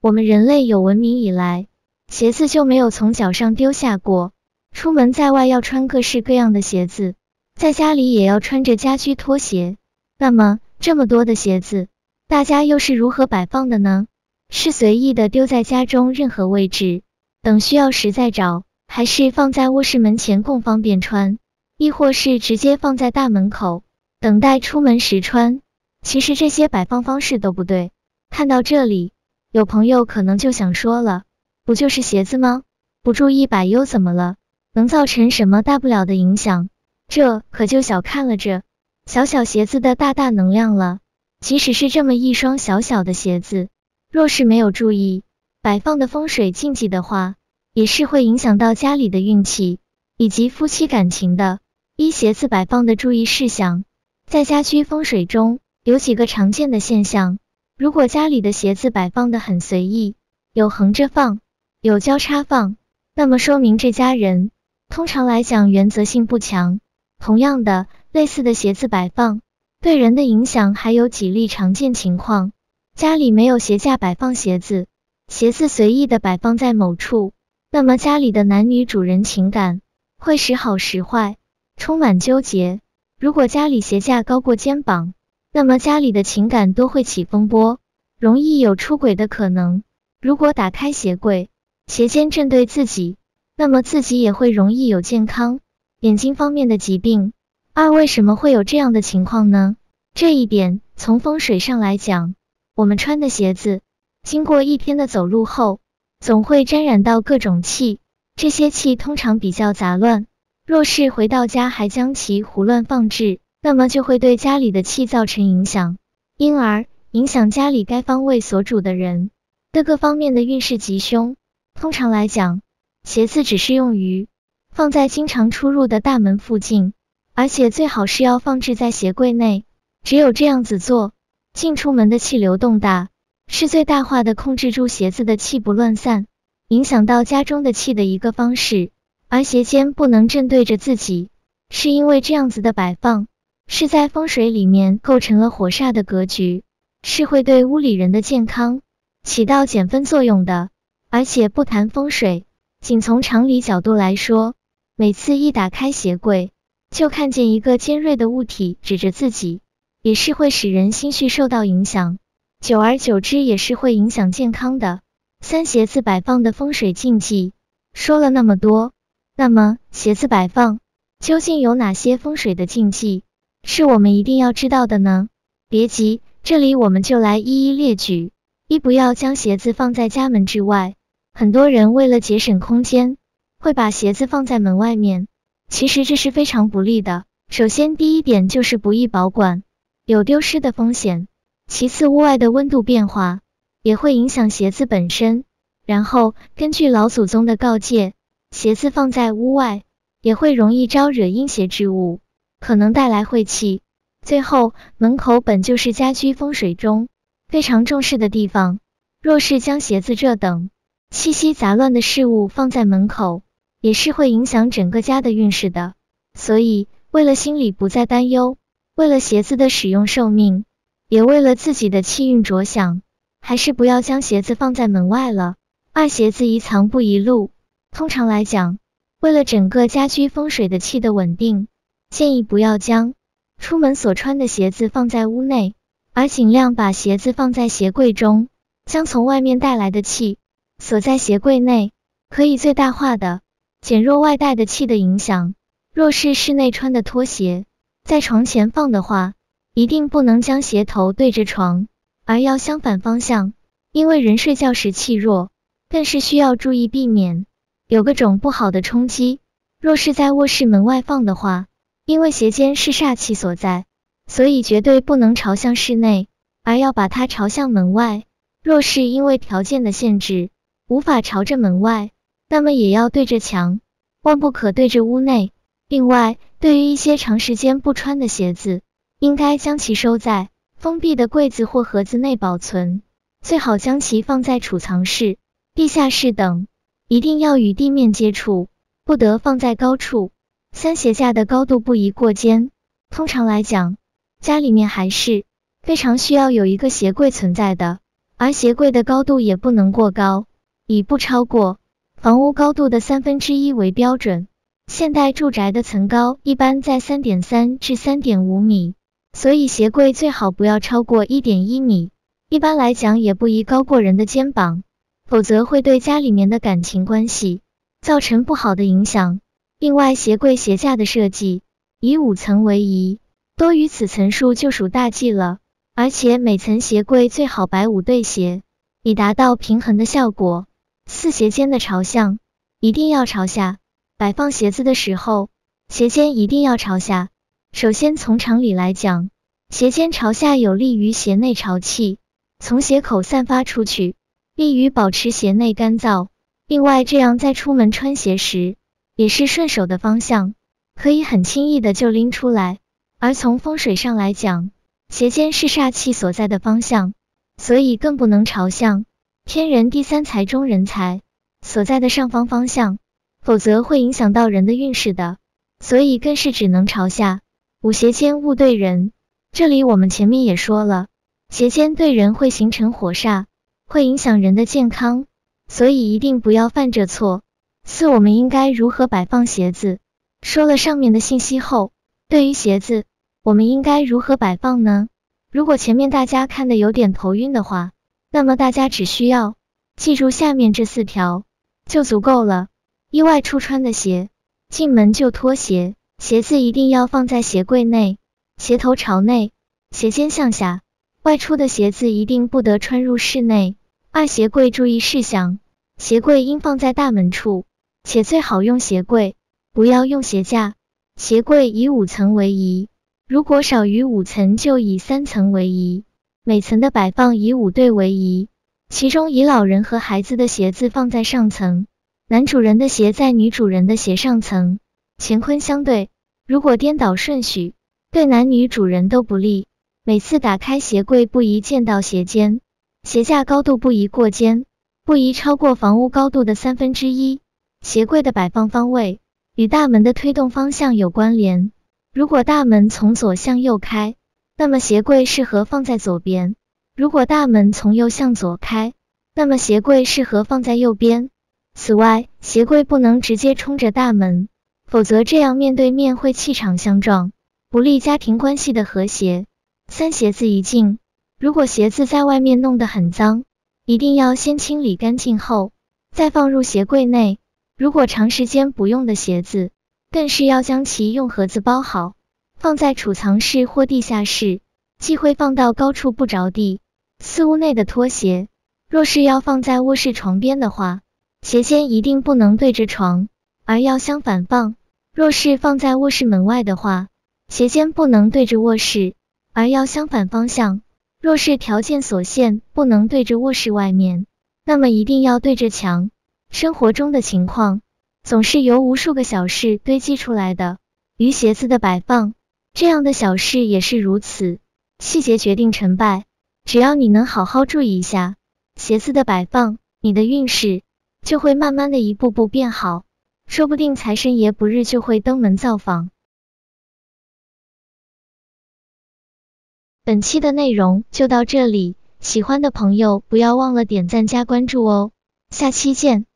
我们人类有文明以来，鞋子就没有从脚上丢下过。出门在外要穿各式各样的鞋子，在家里也要穿着家居拖鞋。那么这么多的鞋子，大家又是如何摆放的呢？是随意的丢在家中任何位置，等需要时再找，还是放在卧室门前供方便穿，亦或是直接放在大门口，等待出门时穿？其实这些摆放方式都不对。看到这里。有朋友可能就想说了，不就是鞋子吗？不注意摆又怎么了？能造成什么大不了的影响？这可就小看了这小小鞋子的大大能量了。即使是这么一双小小的鞋子，若是没有注意摆放的风水禁忌的话，也是会影响到家里的运气以及夫妻感情的。一鞋子摆放的注意事项，在家居风水中有几个常见的现象。如果家里的鞋子摆放的很随意，有横着放，有交叉放，那么说明这家人通常来讲原则性不强。同样的，类似的鞋子摆放对人的影响还有几例常见情况：家里没有鞋架摆放鞋子，鞋子随意的摆放在某处，那么家里的男女主人情感会时好时坏，充满纠结。如果家里鞋架高过肩膀，那么家里的情感都会起风波，容易有出轨的可能。如果打开鞋柜，鞋尖正对自己，那么自己也会容易有健康眼睛方面的疾病。二为什么会有这样的情况呢？这一点从风水上来讲，我们穿的鞋子经过一天的走路后，总会沾染到各种气，这些气通常比较杂乱。若是回到家还将其胡乱放置。那么就会对家里的气造成影响，因而影响家里该方位所主的人的各方面的运势吉凶。通常来讲，鞋子只适用于放在经常出入的大门附近，而且最好是要放置在鞋柜内。只有这样子做，进出门的气流动大，是最大化的控制住鞋子的气不乱散，影响到家中的气的一个方式。而鞋尖不能正对着自己，是因为这样子的摆放。是在风水里面构成了火煞的格局，是会对屋里人的健康起到减分作用的。而且不谈风水，仅从常理角度来说，每次一打开鞋柜，就看见一个尖锐的物体指着自己，也是会使人心绪受到影响，久而久之也是会影响健康的。三鞋子摆放的风水禁忌说了那么多，那么鞋子摆放究竟有哪些风水的禁忌？是我们一定要知道的呢。别急，这里我们就来一一列举。一不要将鞋子放在家门之外。很多人为了节省空间，会把鞋子放在门外面，其实这是非常不利的。首先，第一点就是不易保管，有丢失的风险。其次，屋外的温度变化也会影响鞋子本身。然后，根据老祖宗的告诫，鞋子放在屋外也会容易招惹阴邪之物。可能带来晦气。最后，门口本就是家居风水中非常重视的地方，若是将鞋子这等气息杂乱的事物放在门口，也是会影响整个家的运势的。所以，为了心里不再担忧，为了鞋子的使用寿命，也为了自己的气运着想，还是不要将鞋子放在门外了。二，鞋子宜藏不宜露。通常来讲，为了整个家居风水的气的稳定。建议不要将出门所穿的鞋子放在屋内，而尽量把鞋子放在鞋柜中，将从外面带来的气锁在鞋柜内，可以最大化的减弱外带的气的影响。若是室内穿的拖鞋在床前放的话，一定不能将鞋头对着床，而要相反方向，因为人睡觉时气弱，更是需要注意避免有各种不好的冲击。若是在卧室门外放的话，因为鞋尖是煞气所在，所以绝对不能朝向室内，而要把它朝向门外。若是因为条件的限制，无法朝着门外，那么也要对着墙，万不可对着屋内。另外，对于一些长时间不穿的鞋子，应该将其收在封闭的柜子或盒子内保存，最好将其放在储藏室、地下室等，一定要与地面接触，不得放在高处。三鞋架的高度不宜过肩。通常来讲，家里面还是非常需要有一个鞋柜存在的。而鞋柜的高度也不能过高，以不超过房屋高度的三分之一为标准。现代住宅的层高一般在三点三至三点五米，所以鞋柜最好不要超过一点一米。一般来讲，也不宜高过人的肩膀，否则会对家里面的感情关系造成不好的影响。另外，鞋柜鞋架的设计以五层为宜，多于此层数就属大忌了。而且每层鞋柜最好摆五对鞋，以达到平衡的效果。四鞋尖的朝向一定要朝下，摆放鞋子的时候，鞋尖一定要朝下。首先从常理来讲，鞋尖朝下有利于鞋内潮气从鞋口散发出去，利于保持鞋内干燥。另外，这样在出门穿鞋时也是顺手的方向，可以很轻易的就拎出来。而从风水上来讲，斜尖是煞气所在的方向，所以更不能朝向天人第三财中人财所在的上方方向，否则会影响到人的运势的。所以更是只能朝下。五斜尖勿对人，这里我们前面也说了，斜尖对人会形成火煞，会影响人的健康，所以一定不要犯这错。四，我们应该如何摆放鞋子？说了上面的信息后，对于鞋子。我们应该如何摆放呢？如果前面大家看的有点头晕的话，那么大家只需要记住下面这四条就足够了。一、外出穿的鞋，进门就脱鞋，鞋子一定要放在鞋柜内，鞋头朝内，鞋尖向下。外出的鞋子一定不得穿入室内。二、鞋柜注意事项，鞋柜应放在大门处，且最好用鞋柜，不要用鞋架。鞋柜以五层为宜。如果少于五层，就以三层为宜。每层的摆放以五对为宜，其中以老人和孩子的鞋子放在上层，男主人的鞋在女主人的鞋上层，乾坤相对。如果颠倒顺序，对男女主人都不利。每次打开鞋柜不宜见到鞋尖，鞋架高度不宜过肩，不宜超过房屋高度的三分之一。鞋柜的摆放方位与大门的推动方向有关联。如果大门从左向右开，那么鞋柜适合放在左边；如果大门从右向左开，那么鞋柜适合放在右边。此外，鞋柜不能直接冲着大门，否则这样面对面会气场相撞，不利家庭关系的和谐。三、鞋子一净，如果鞋子在外面弄得很脏，一定要先清理干净后再放入鞋柜内。如果长时间不用的鞋子，更是要将其用盒子包好，放在储藏室或地下室，忌讳放到高处不着地。四屋内的拖鞋，若是要放在卧室床边的话，鞋尖一定不能对着床，而要相反放；若是放在卧室门外的话，鞋尖不能对着卧室，而要相反方向。若是条件所限不能对着卧室外面，那么一定要对着墙。生活中的情况。总是由无数个小事堆积出来的。于鞋子的摆放，这样的小事也是如此。细节决定成败，只要你能好好注意一下鞋子的摆放，你的运势就会慢慢的一步步变好，说不定财神爷不日就会登门造访。本期的内容就到这里，喜欢的朋友不要忘了点赞加关注哦，下期见。